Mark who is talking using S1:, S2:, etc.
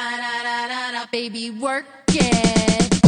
S1: Ba-da-da-da-da, baby, work it.